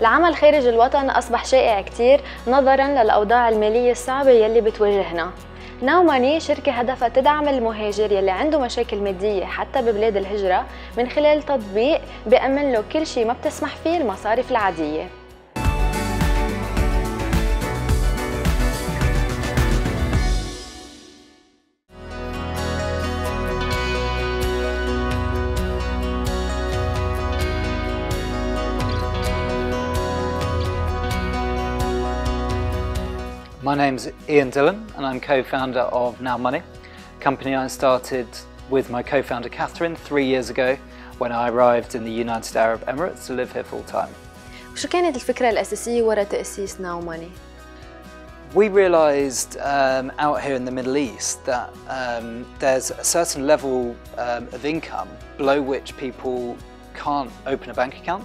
العمل خارج الوطن أصبح شائع كتير نظراً للأوضاع المالية الصعبة يلي بتواجهنا. ناو ماني شركة هدفها تدعم المهاجر يلي عنده مشاكل مادية حتى ببلاد الهجرة من خلال تطبيق بأمن له كل شيء ما بتسمح فيه المصارف العادية. My name's Ian Dillon and I'm co-founder of Now Money, a company I started with my co-founder Catherine three years ago when I arrived in the United Arab Emirates to live here full time. وشو كانت الفكرة الأساسية وراء تأسيس ناو ماني؟ We realised um, out here in the Middle East that um, there's a certain level um, of income below which people can't open a bank account.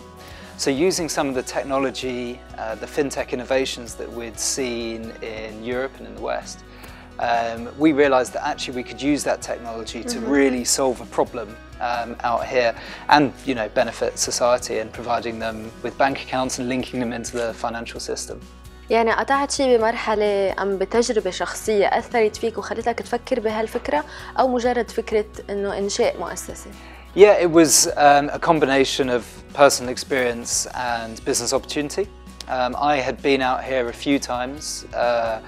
So using some of the technology, uh, the fintech innovations that we'd seen in Europe and in the West, um, we realised that actually we could use that technology to really solve a problem um, out here and you know benefit society and providing them with bank accounts and linking them into the financial system. يعني قطعت شيء بمرحلة أم بتجربة شخصية أثرت فيك وخلتك تفكر بهالفكرة أو مجرد فكرة إنه إنشاء مؤسسة؟ Yeah, it was um, a combination of personal experience and business opportunity. Um, I had been out here a few times uh,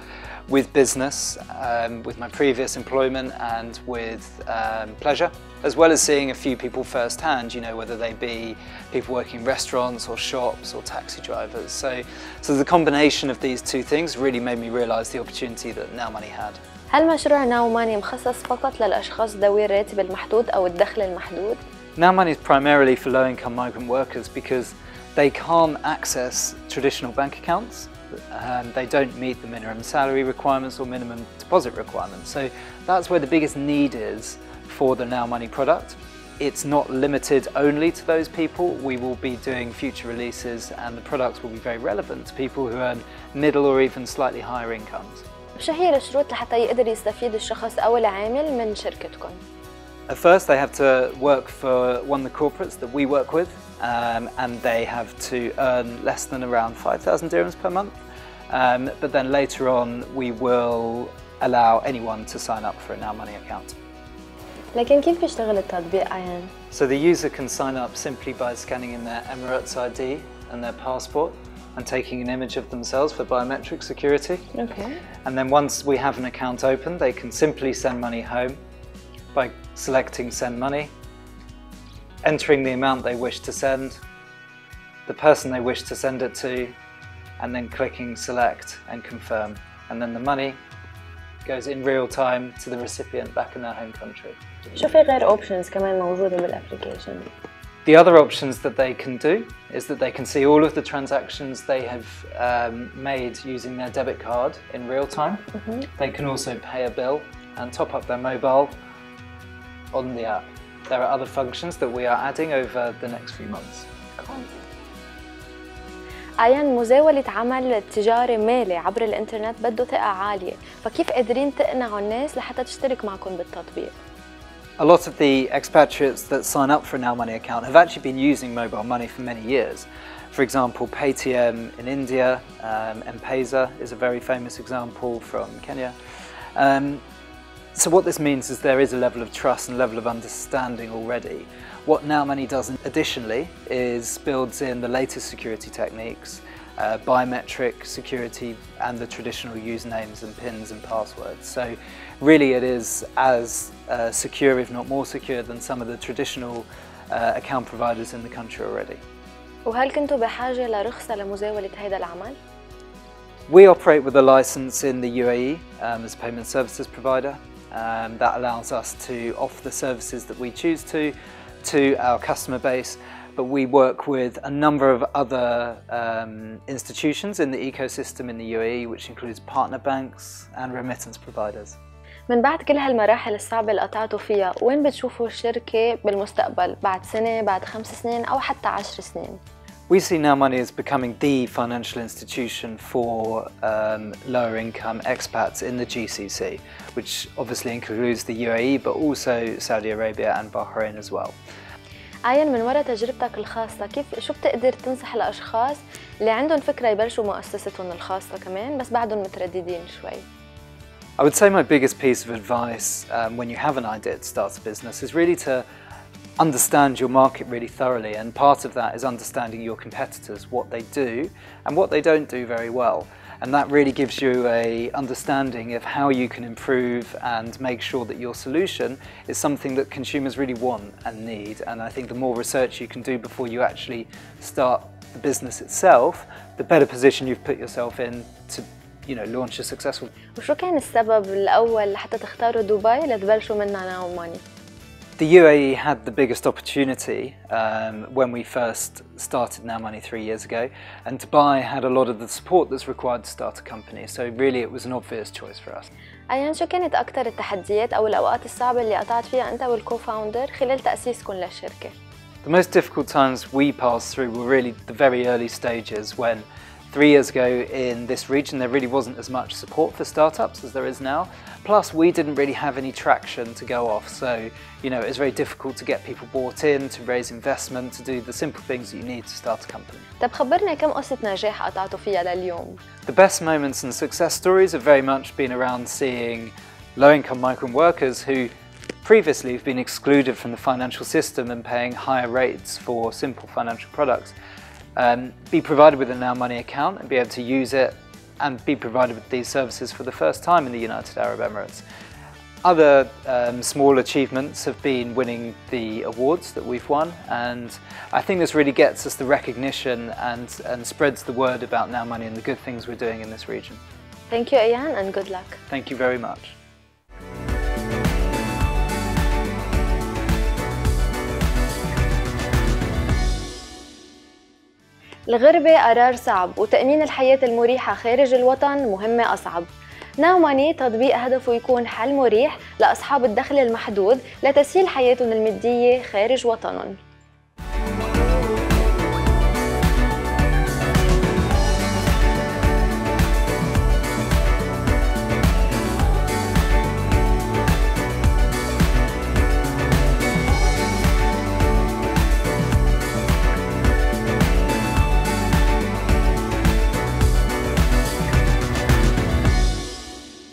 with business, um, with my previous employment and with um, pleasure, as well as seeing a few people firsthand, you know, whether they be people working in restaurants or shops or taxi drivers. So, so the combination of these two things really made me realise the opportunity that Now Money had. هل مشروع ناو ماني مخصص فقط للأشخاص ذوي الراتب المحدود أو الدخل المحدود؟ Money is primarily for low-income migrant workers because they can't access traditional bank accounts. Um, they don't meet the minimum salary requirements or minimum deposit requirements. So that's where the biggest need is for the Now Money product. It's not limited only to those people. We will be doing future releases and the products will be very relevant to people who earn middle or even slightly higher incomes. شو هي الشروط لحتى يقدر يستفيد الشخص أو العامل من شركتكم؟ At first, they have to work for one of the corporates that we work with, um, and they have to earn less than around 5,000 dirhams per month. Um, but then later on, we will allow anyone to sign up for a Now Money account. لكن كيف بيشتغل التطبيق عيان؟ So the user can sign up simply by scanning in their Emirates ID and their passport and taking an image of themselves for biometric security. اوكي And then once we have an account open, they can simply send money home by selecting send money, entering the amount they wish to send, the person they wish to send it to, and then clicking select and confirm. And then the money goes in real time to the recipient back in their home country. شو في غير اوبشنز كمان موجودة بالابلكيشن؟ The other options that they can do is that they can see all of the transactions they have um, made using their debit card in real time. They can also pay a bill and top up their mobile on the app. There are other functions that we are adding over the next few months. عيان مزاولة عمل تجاري مالي عبر الانترنت بده ثقة عالية، فكيف قادرين تقنعوا الناس لحتى تشترك معكم بالتطبيق؟ A lot of the expatriates that sign up for a Now Money account have actually been using mobile money for many years. For example, Paytm in India, um, M-Pesa is a very famous example from Kenya. Um, so what this means is there is a level of trust and level of understanding already. What Now Money does additionally is builds in the latest security techniques, uh, biometric security and the traditional usernames and pins and passwords. So really it is as uh, secure, if not more secure, than some of the traditional uh, account providers in the country already. وهل كنتوا بحاجة لرخصة لمزاولة هذا العمل؟ We operate with a license in the UAE um, as a payment services provider. Um, that allows us to offer the services that we choose to to our customer base, but we work with a number of other um, institutions in the ecosystem in the UAE, which includes partner banks and remittance providers. من بعد كل هالمراحل الصعبة اللي قطعتوا فيها، وين بتشوفوا الشركة بالمستقبل؟ بعد سنة، بعد خمس سنين أو حتى عشر سنين؟ We see Now Money as becoming the financial institution for um, lower income expats in the GCC, which obviously includes the UAE but also Saudi Arabia and Bahrain as well. عين من وراء تجربتك الخاصة كيف شو بتقدر تنصح الأشخاص اللي عندهم فكرة يبلشوا مؤسستهم الخاصة كمان بس بعدهم مترددين شوي I would say my biggest piece of advice um, when you have an idea to start a business is really to understand your market really thoroughly and part of that is understanding your competitors, what they do and what they don't do very well. And that really gives you a understanding of how you can improve and make sure that your solution is something that consumers really want and need. And I think the more research you can do before you actually start the business itself, the better position you've put yourself in to you know, launch a successful وشو كان السبب الأول لحتى تختاروا دبي لتبلشوا منها ناو ماني؟ The UAE had the biggest opportunity um, when we first started Now Money three years ago, and Dubai had a lot of the support that's required to start a company. So really, it was an obvious choice for us. أيان شو كانت أكثر التحديات أو الأوقات الصعبة اللي قطعت فيها أنت والكو فاوندر خلال تأسيسكم للشركة؟ The most difficult times we passed through were really the very early stages when three years ago in this region there really wasn't as much support for startups as there is now. Plus we didn't really have any traction to go off so you know it was very difficult to get people bought in, to raise investment, to do the simple things that you need to start a company. طب خبرنا كم قصة نجاح قطعتوا فيها لليوم؟ The best moments and success stories have very much been around seeing low-income migrant workers who previously have been excluded from the financial system and paying higher rates for simple financial products um, be provided with a Now Money account and be able to use it and be provided with these services for the first time in the United Arab Emirates. Other um, small achievements have been winning the awards that we've won and I think this really gets us the recognition and, and spreads the word about Now Money and the good things we're doing in this region. Thank you Ayan and good luck. Thank you very much. الغربة قرار صعب وتأمين الحياة المريحة خارج الوطن مهمة أصعب. ناو ماني تطبيق هدفه يكون حل مريح لأصحاب الدخل المحدود لتسهيل حياتهم المادية خارج وطنهم.